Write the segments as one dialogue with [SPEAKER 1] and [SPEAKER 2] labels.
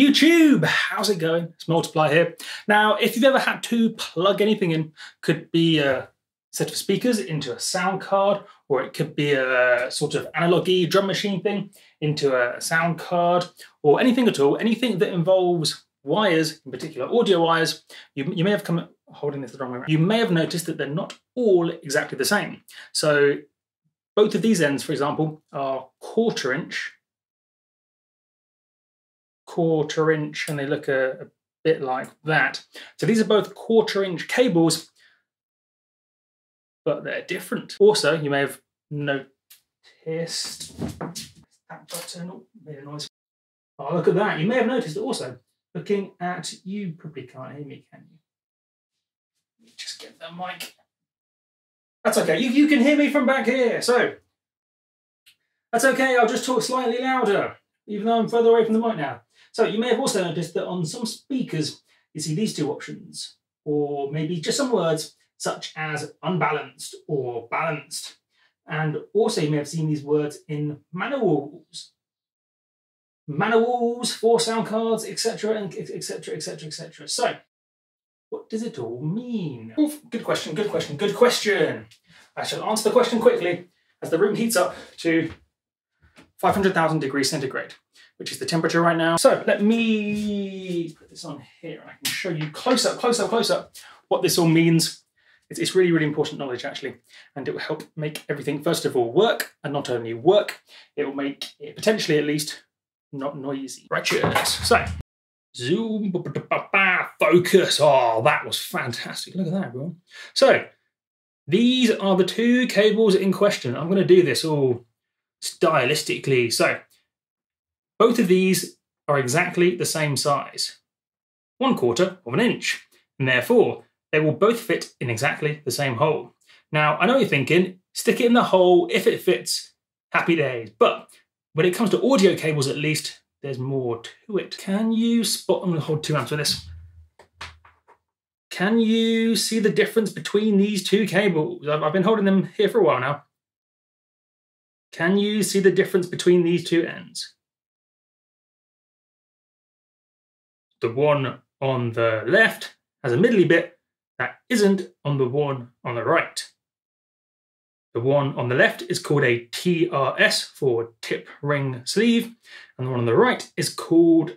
[SPEAKER 1] YouTube, how's it going? It's Multiplier here. Now, if you've ever had to plug anything in, could be a set of speakers into a sound card, or it could be a sort of analog drum machine thing into a sound card, or anything at all, anything that involves wires, in particular audio wires, you, you may have come holding this the wrong way around. You may have noticed that they're not all exactly the same. So both of these ends, for example, are quarter inch quarter inch and they look a, a bit like that. So these are both quarter inch cables, but they're different. Also, you may have noticed that button oh, made a noise. Oh, look at that. You may have noticed also, looking at you probably can't hear me, can you? Just get the mic. That's okay. You, you can hear me from back here. So that's okay. I'll just talk slightly louder, even though I'm further away from the mic now. So you may have also noticed that on some speakers, you see these two options, or maybe just some words such as unbalanced or balanced. And also you may have seen these words in manuals. Manuals for sound cards, etc., and etc., etc., etc. So, what does it all mean? Oof, good question, good question, good question. I shall answer the question quickly as the room heats up to 500,000 degrees centigrade which is the temperature right now. So let me put this on here and I can show you close up, close up, close up what this all means. It's, really, really important knowledge actually, and it will help make everything, first of all, work, and not only work, it will make it potentially at least not noisy. Right, cheers. So, zoom, focus. Oh, that was fantastic. Look at that, everyone. So, these are the two cables in question. I'm going to do this all stylistically. So, both of these are exactly the same size, one quarter of an inch, and therefore they will both fit in exactly the same hole. Now, I know you're thinking, stick it in the hole if it fits, happy days. But when it comes to audio cables, at least, there's more to it. Can you spot, I'm gonna hold two amps for this. Can you see the difference between these two cables? I've been holding them here for a while now. Can you see the difference between these two ends? the one on the left has a middly bit that isn't on the one on the right. The one on the left is called a TRS for tip ring sleeve, and the one on the right is called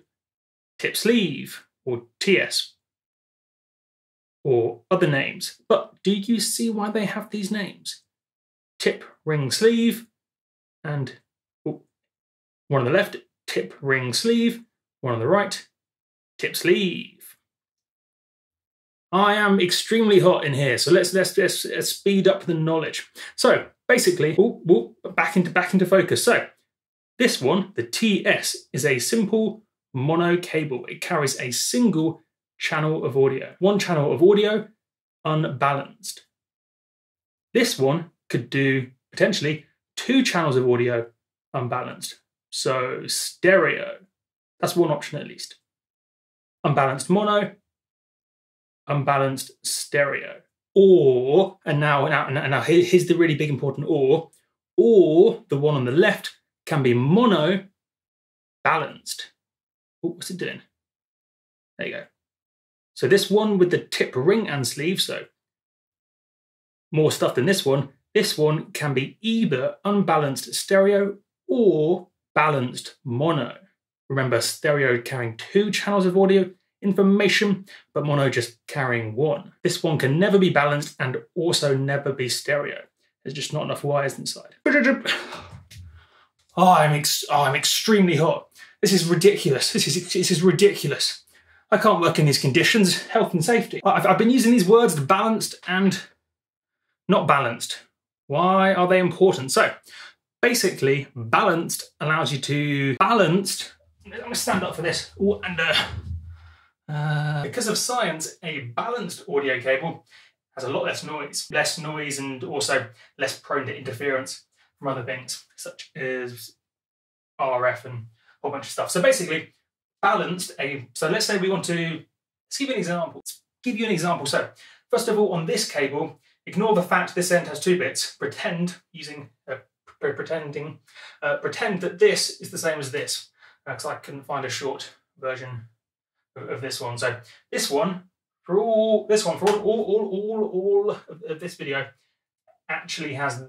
[SPEAKER 1] tip sleeve or TS or other names. But do you see why they have these names? Tip ring sleeve and oh, one on the left, tip ring sleeve, one on the right, tip sleeve. I am extremely hot in here, so let's let's, let's, let's speed up the knowledge. So basically, back into back into focus. So this one, the TS, is a simple mono cable. It carries a single channel of audio, one channel of audio, unbalanced. This one could do potentially two channels of audio unbalanced. So stereo, that's one option at least unbalanced mono, unbalanced stereo. Or, and now, now, now here's the really big important or, or the one on the left can be mono balanced. Ooh, what's it doing? There you go. So this one with the tip ring and sleeve, so more stuff than this one. This one can be either unbalanced stereo or balanced mono. Remember, stereo carrying two channels of audio information, but mono just carrying one. This one can never be balanced and also never be stereo. There's just not enough wires inside. Oh, I'm, ex oh, I'm extremely hot. This is ridiculous. This is, this is ridiculous. I can't work in these conditions. Health and safety. I've, I've been using these words balanced and not balanced. Why are they important? So basically, balanced allows you to balanced I'm gonna stand up for this. Ooh, and uh, uh, because of science, a balanced audio cable has a lot less noise, less noise, and also less prone to interference from other things such as RF and a whole bunch of stuff. So basically, balanced a. So let's say we want to. Let's give you an example. Let's give you an example. So first of all, on this cable, ignore the fact this end has two bits. Pretend using uh, pretending, uh, pretend that this is the same as this because I couldn't find a short version of, of this one. So this one, for all this one, for all all all all, all of, of this video, actually has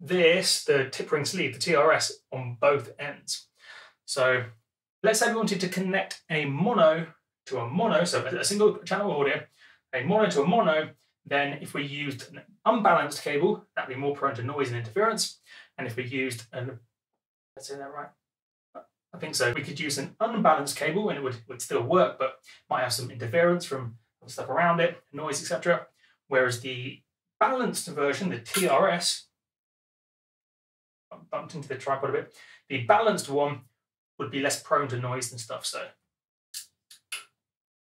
[SPEAKER 1] this, the tip ring sleeve, the TRS, on both ends. So let's say we wanted to connect a mono to a mono, so a single channel audio, a mono to a mono, then if we used an unbalanced cable, that'd be more prone to noise and interference. And if we used an, let's say that right, I think so, we could use an unbalanced cable and it would, would still work, but might have some interference from stuff around it, noise, etc. Whereas the balanced version, the TRS, bumped into the tripod a bit, the balanced one would be less prone to noise and stuff. So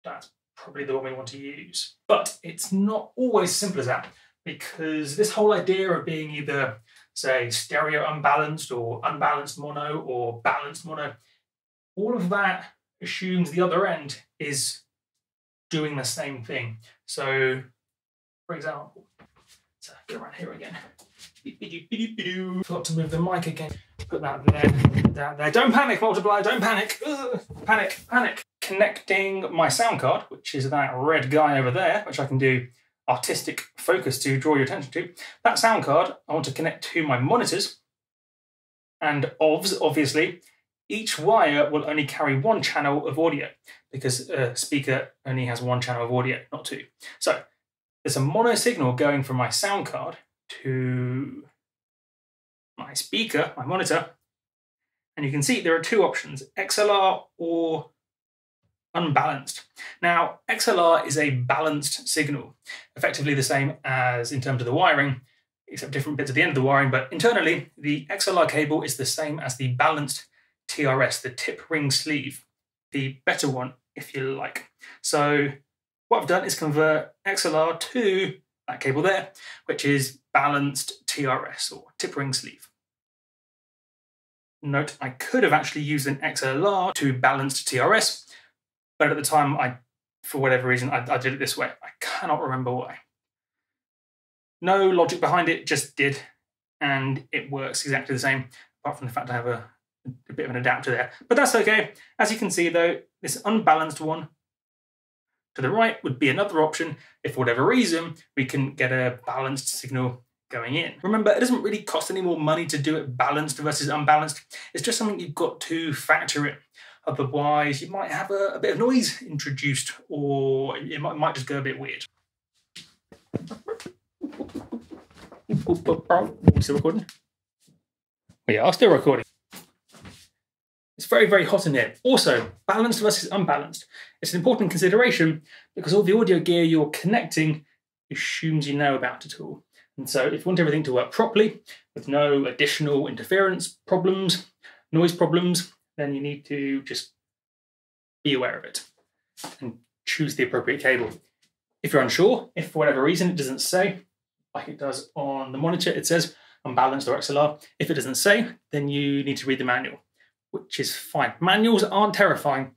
[SPEAKER 1] that's probably the one we want to use. But it's not always simple as that because this whole idea of being either, say, stereo unbalanced or unbalanced mono or balanced mono, all of that assumes the other end is doing the same thing. So, for example, let's go around here again. Forgot to move the mic again. Put that there, that there. Don't panic, Multiplier, don't panic. Ugh. Panic, panic. Connecting my sound card, which is that red guy over there, which I can do artistic focus to draw your attention to. That sound card I want to connect to my monitors. And OVS, obviously, each wire will only carry one channel of audio because a speaker only has one channel of audio, not two. So there's a mono signal going from my sound card to my speaker, my monitor, and you can see there are two options, XLR or unbalanced. Now, XLR is a balanced signal, effectively the same as in terms of the wiring, except different bits at the end of the wiring, but internally, the XLR cable is the same as the balanced TRS, the tip ring sleeve, the better one, if you like. So what I've done is convert XLR to that cable there, which is balanced TRS or tip ring sleeve. Note, I could have actually used an XLR to balanced TRS, but at the time, I, for whatever reason, I, I did it this way. I cannot remember why. No logic behind it, just did, and it works exactly the same, apart from the fact I have a, a bit of an adapter there. But that's okay. As you can see though, this unbalanced one to the right would be another option if for whatever reason we can get a balanced signal going in. Remember, it doesn't really cost any more money to do it balanced versus unbalanced. It's just something you've got to factor in. Otherwise, you might have a, a bit of noise introduced or it might, might just go a bit weird. Still recording? We are still recording. It's very, very hot in here. Also, balanced versus unbalanced. It's an important consideration because all the audio gear you're connecting assumes you know about it all. And so if you want everything to work properly, with no additional interference problems, noise problems, then you need to just be aware of it and choose the appropriate cable. If you're unsure, if for whatever reason it doesn't say, like it does on the monitor, it says unbalanced or XLR. If it doesn't say, then you need to read the manual which is fine. Manuals aren't terrifying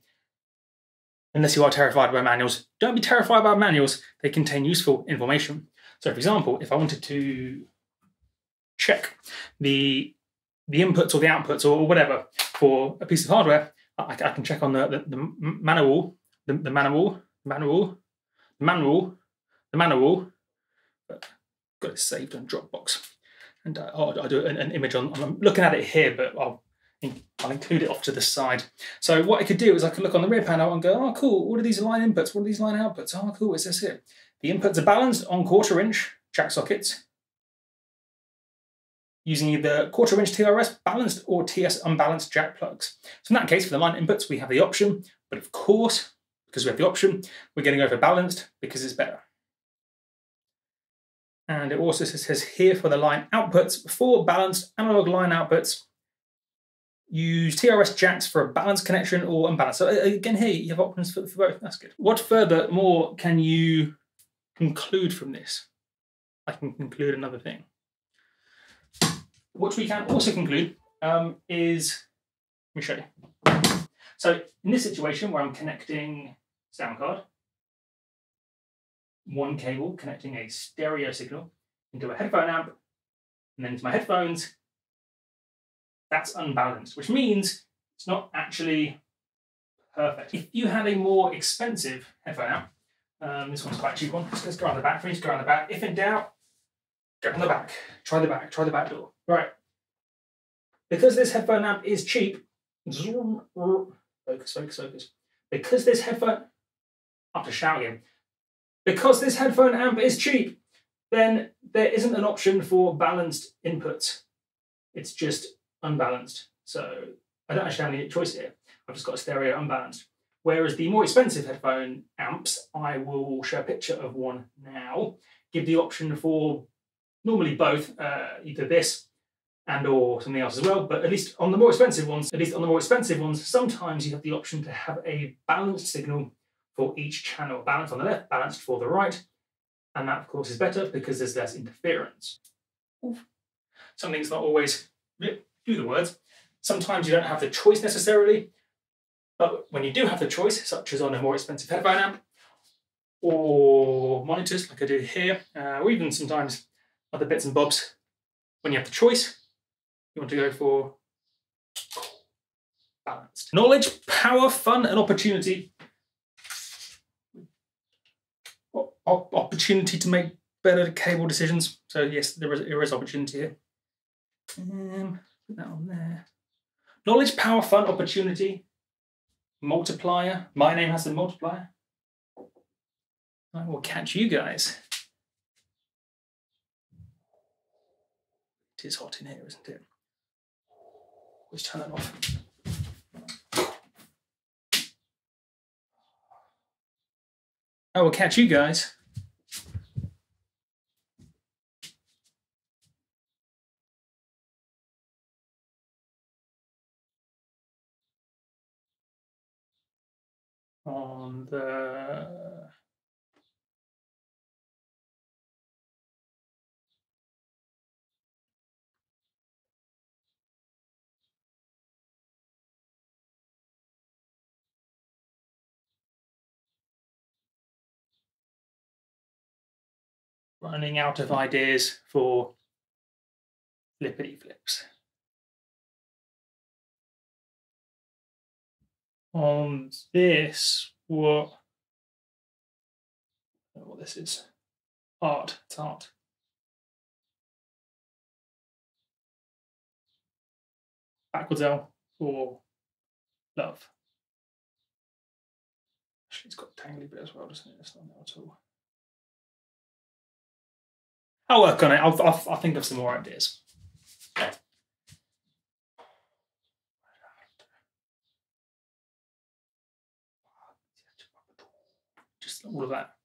[SPEAKER 1] unless you are terrified by manuals. Don't be terrified by manuals, they contain useful information. So, for example, if I wanted to check the the inputs or the outputs or whatever for a piece of hardware, I, I can check on the, the, the manual, the, the manual, manual, the manual, the manual. Got it saved on Dropbox, and uh, I'll, I'll, do an, an image on. I'm looking at it here, but I'll I'll include it off to the side. So what I could do is I could look on the rear panel and go, oh, cool, what are these line inputs? What are these line outputs? Oh, cool, it this here. The inputs are balanced on quarter inch jack sockets using either quarter inch TRS balanced or TS unbalanced jack plugs. So in that case, for the line inputs, we have the option, but of course, because we have the option, we're getting over balanced because it's better. And it also says here for the line outputs, for balanced analog line outputs, Use TRS jacks for a balanced connection or unbalanced. So uh, again, here you have options for, for both. That's good. What further more can you conclude from this? I can conclude another thing. What we can also conclude um, is, let me show you. So in this situation where I'm connecting sound card, one cable connecting a stereo signal into a headphone amp, and then into my headphones, that's unbalanced, which means it's not actually Perfect. If you had a more expensive headphone amp, um, this one's quite cheap one. Let's go around the back. For me go around the back. If in doubt, go on the back. Try the back. Try the back door. Right. Because this headphone amp is cheap, focus, focus, focus. Because this headphone, after shouting, because this headphone amp is cheap, then there isn't an option for balanced inputs. It's just unbalanced. So I don't actually have any choice here. I've just got a stereo unbalanced. Whereas the more expensive headphone amps, I will show a picture of one now, give the option for normally both, uh, either this and or something else as well. But at least on the more expensive ones, at least on the more expensive ones, sometimes you have the option to have a balanced signal for each channel. Balanced on the left, balanced for the right. And that of course is better because there's less interference. Oof. Something's not always do the words. Sometimes you don't have the choice necessarily, but when you do have the choice, such as on a more expensive headphone amp, or monitors like I do here, uh, or even sometimes other bits and bobs, when you have the choice, you want to go for balanced. Knowledge, power, fun, and opportunity. O opportunity to make better cable decisions. So yes, there is, there is opportunity here. Um, put that on there. Knowledge, power, fun, opportunity. Multiplier. My name has a multiplier. I will catch you guys. It is hot in here, isn't it? Let's turn that off. I will catch you guys. on the running out of ideas for flippity flips. On this, what, what this is, art, it's art. Backwards L for love. Actually, it's got tangly bit as well, doesn't it? It's not there at all. I'll work on it. I'll, I'll, I'll think of some more ideas. Just all of that.